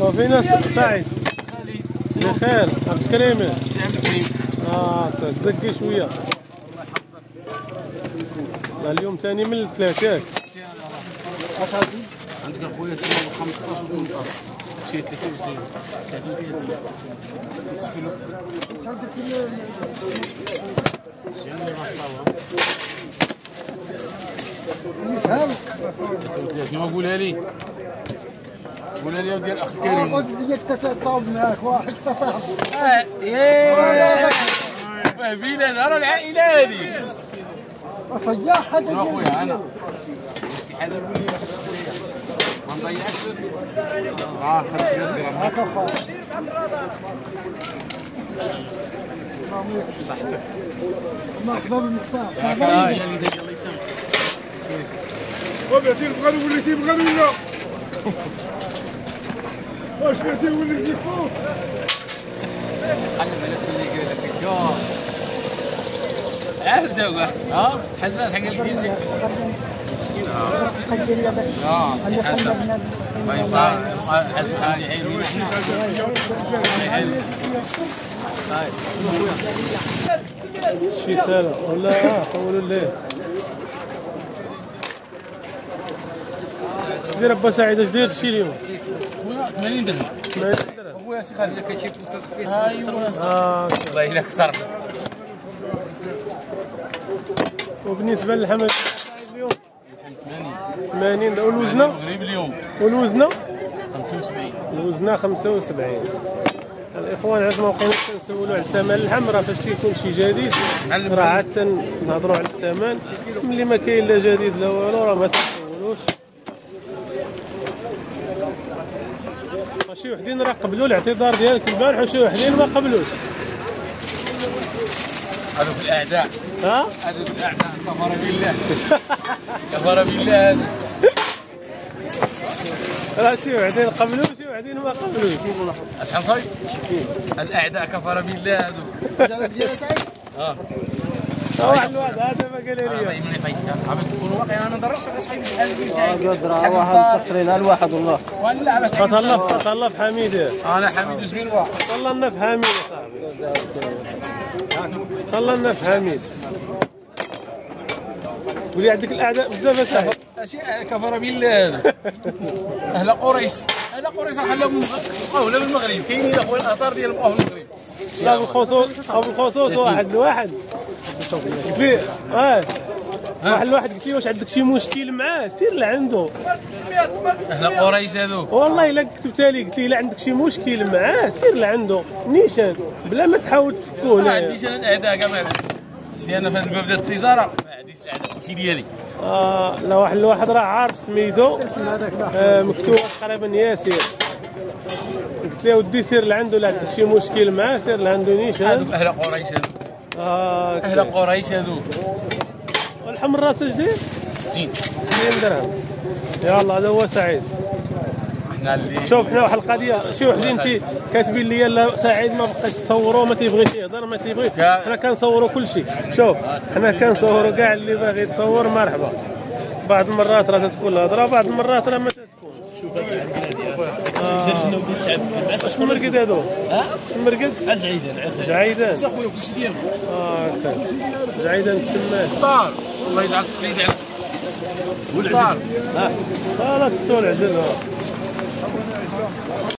وفينا سعيد. بخير. عبد كريمي السي عبد الكريم. آه تزكي شوية. لا، اليوم ثاني من الثلاثاء عندك أخويا تما 15 و 18 شي 23 33 نص كيلو سيان اللي غطاوها 33 وقولها لي قولها لي. ودير الأخ الكريم. قد تتصاوب معاك واحد تصاحب. فاهمين هذا؟ راه العائلة هذه. هذا أخويا؟ أنا. شي حاجة قول لي ما نضيعكش آه 500 غرام صحتك مرحبا بالمختار الله يسامحك وبعتي بغا وليتي بغا ولا؟ واش بغيتي وليتي فوق قلب على اللي قال لك شوف عارف زوجة؟ ها؟ حزاز حق الكنيسة مسكين آه آه انت حسن ما ينفع. حسن هذه حلوين إحنا. حلو شي سالة ولا؟ آه قولوا ليه دير أبا سعيد اش داير شي اليوم؟ خويا 80 درهم ما يقدر. خويا سي خالد لك شي ايوا والله الا كثر وبالنسبة للحمل اليوم. 80 والوزنة؟ المغرب اليوم. والوزنة؟ 75 الوزنة 75 الإخوان عاد ما بقيناش كنسولوا على الثمن اللحم راه فاش كيكون شي جديد راه عاد نهضروا على الثمن. ملي ما كاين لا جديد لا والو راه ما تسولوش شي وحدين راه قبلوا الاعتذار ديالك البارح وشي وحدين ما قبلوش. هذا في الأعداء. ها؟ هذا في الأعداء. كفر بالله. كفر بالله هذا راه شي وحدين قبلوا وشي وحدين ما قبلوش. اشحال صاي؟ الأعداء كفر بالله هذو آه. واحد الواحد هذا قال مسخرين الواحد والله حميده أنا حميد وزميل واحد في حميد صاحبي طلعنا في حميد ولي عندك الاعداء بزاف صاحبي اشياء كفر بالله أهل قريش أهل قريش راح لهم قهوه بالمغرب كاينين اخويا الاثار ديال بالمغرب لا بالخصوص أو بالخصوص واحد قلت لي آه. واحد الواحد قلت لي واش عندك شي مشكل معاه؟ سير لعنده أهل قريش هذو. والله إلا كتبتها لي قلت لي إلا عندك شي مشكل معاه سير لعنده نيشان. بلا ما تحاول تفكوه ما. عنديش أنا الأعداء كاع ما عنديش. سي أنا في هذا الباب ديال التجارة ما عنديش الأعداء. ماشي ديالي. آه لا واحد الواحد راه عارف سميتو. آه مكتوب تقريبا ياسر. قلت له ودي سير لعنده لا عندك شي مشكل معاه سير لعنده نيشان هذوك أهل قريش هذو آه أهل قريش هذو والحمر راس جديد 60 60 درهم. يلا هذا هو سعيد. إحنا اللي شوف حنا واحد القضية شي وحدين كي كاتبين لي لا سعيد ما بقاش تصوروا ما تيبغيش يهضر ما تيبغي كا- حنا كنصوروا كل شيء شوف حنا كنصوروا كاع اللي باغي يتصور مرحبا. بعض المرات راه تتكون الهضرة بعض المرات راه ما تتكون درجنا ودي الشعب شنو مرقد هادو؟ شنو مرقد؟ عزعيدان عزعيدان جعيدان سي أخويا كلشي ديالهم آه جعيدان تسماه. طار. الله يجعلك تقليد عليك والعزل آه لا تستول عجل